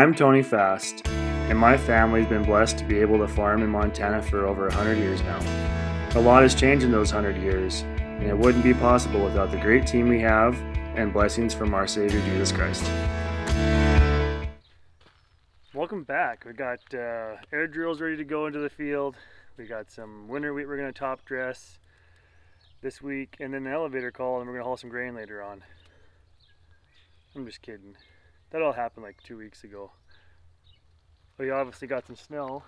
I'm Tony Fast, and my family's been blessed to be able to farm in Montana for over 100 years now. A lot has changed in those 100 years, and it wouldn't be possible without the great team we have and blessings from our Savior Jesus Christ. Welcome back. We got uh, air drills ready to go into the field. We got some winter wheat we're going to top dress this week, and then an elevator call, and we're going to haul some grain later on. I'm just kidding. That all happened like two weeks ago. We obviously got some snow.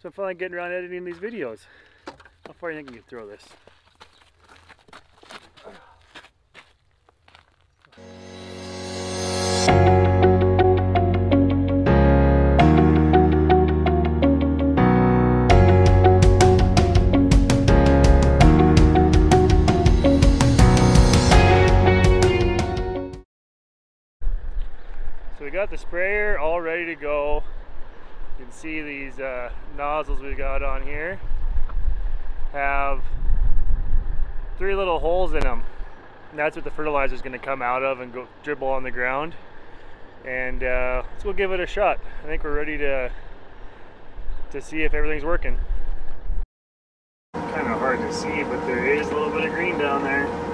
So I'm finally getting around editing these videos. How far do you think you can throw this? Got the sprayer all ready to go. You can see these uh, nozzles we've got on here have three little holes in them. And that's what the fertilizer is going to come out of and go dribble on the ground. And uh, let's go give it a shot. I think we're ready to to see if everything's working. Kind of hard to see, but there is a little bit of green down there.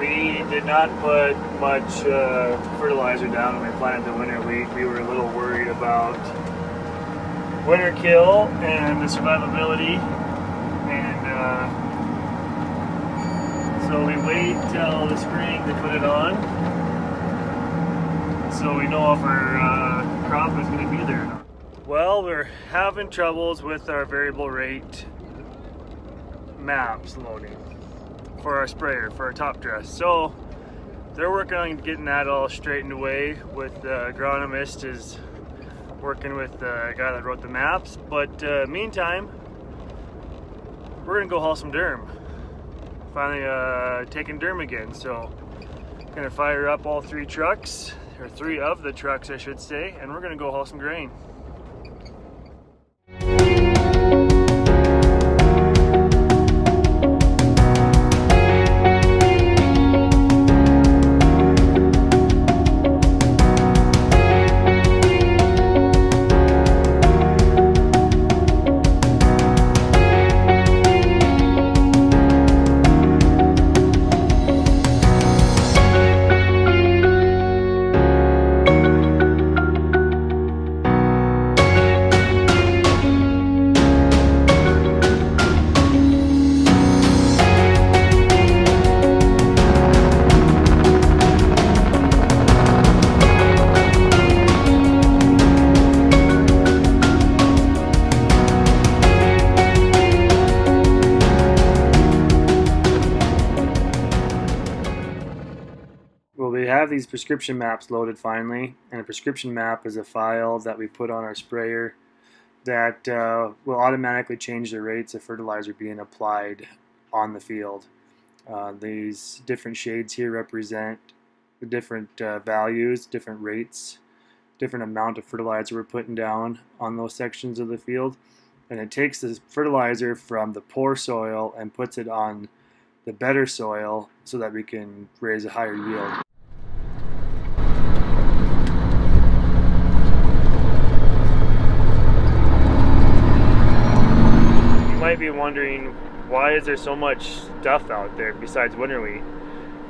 We did not put much uh, fertilizer down when we planted the winter wheat. We were a little worried about winter kill and the survivability. And uh, so we wait till the spring to put it on. So we know if our uh, crop is going to be there or not. Well, we're having troubles with our variable rate maps loading for our sprayer, for our top dress. So they're working on getting that all straightened away with uh, agronomist is working with the guy that wrote the maps. But uh, meantime, we're gonna go haul some durum. Finally uh, taking durum again. So gonna fire up all three trucks, or three of the trucks I should say, and we're gonna go haul some grain. Have these prescription maps loaded finally, and a prescription map is a file that we put on our sprayer that uh, will automatically change the rates of fertilizer being applied on the field. Uh, these different shades here represent the different uh, values, different rates, different amount of fertilizer we're putting down on those sections of the field. And it takes the fertilizer from the poor soil and puts it on the better soil so that we can raise a higher yield. Might be wondering why is there so much stuff out there besides winter wheat?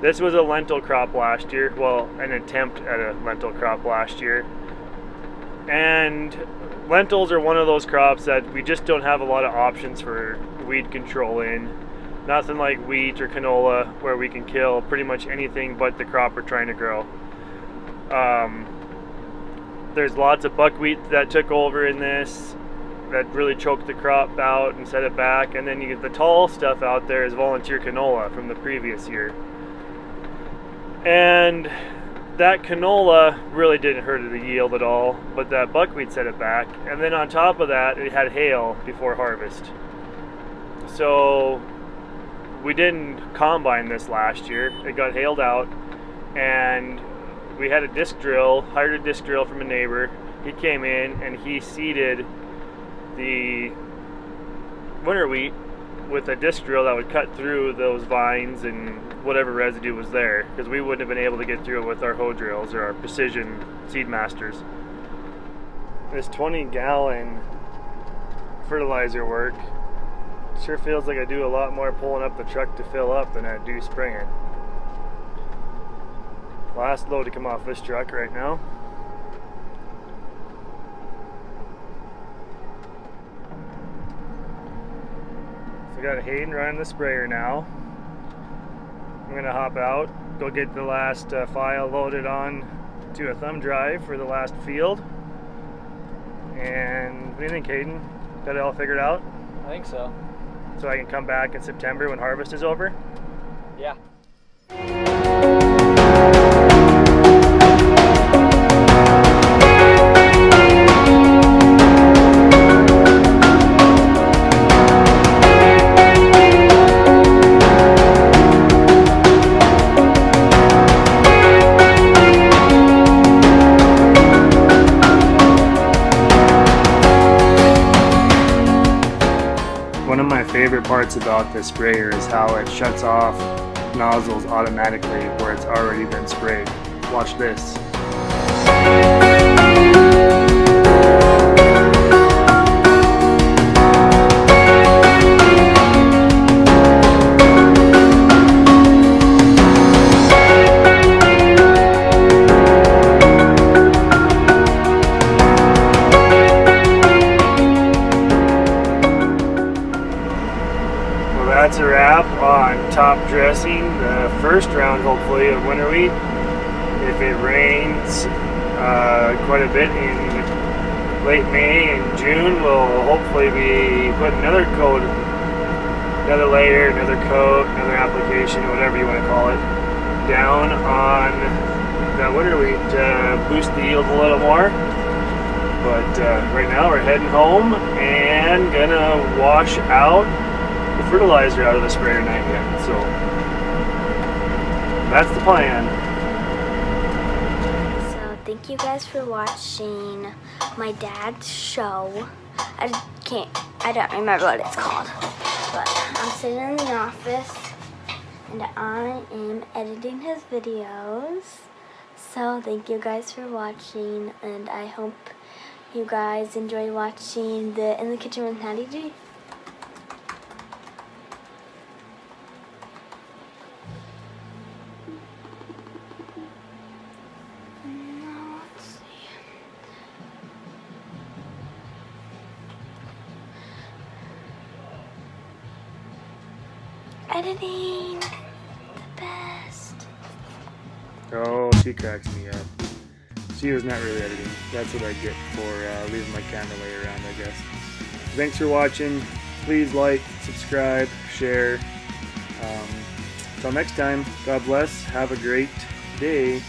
This was a lentil crop last year, well, an attempt at a lentil crop last year. And lentils are one of those crops that we just don't have a lot of options for weed control in. Nothing like wheat or canola where we can kill pretty much anything but the crop we're trying to grow. Um, there's lots of buckwheat that took over in this that really choked the crop out and set it back. And then you get the tall stuff out there is volunteer canola from the previous year. And that canola really didn't hurt the yield at all, but that buckwheat set it back. And then on top of that, it had hail before harvest. So we didn't combine this last year. It got hailed out, and we had a disc drill, hired a disc drill from a neighbor. He came in and he seeded the winter wheat with a disc drill that would cut through those vines and whatever residue was there because we wouldn't have been able to get through it with our hoe drills or our precision SeedMasters. This 20 gallon fertilizer work sure feels like I do a lot more pulling up the truck to fill up than I do spraying. Last load to come off this truck right now. I got Hayden running the sprayer now. I'm gonna hop out, go get the last uh, file loaded on to a thumb drive for the last field. And what do you think, Hayden? Got it all figured out? I think so. So I can come back in September when harvest is over? Yeah. Favorite parts about this sprayer is how it shuts off nozzles automatically where it's already been sprayed. Watch this. The first round, hopefully, of winter wheat. If it rains uh, quite a bit in late May and June, we'll hopefully be putting another coat, another layer, another coat, another application, whatever you want to call it, down on the winter wheat to boost the yield a little more. But uh, right now we're heading home and gonna wash out the fertilizer out of the sprayer night yet. So that's the plan. So thank you guys for watching my dad's show. I can't, I don't remember what it's called. But I'm sitting in the office and I am editing his videos. So thank you guys for watching and I hope you guys enjoy watching the In the Kitchen with Natty G. Editing. The best. Oh, she cracks me up. She was not really editing. That's what I get for uh, leaving my camera lay around, I guess. Thanks for watching. Please like, subscribe, share. Um, until next time, God bless. Have a great day.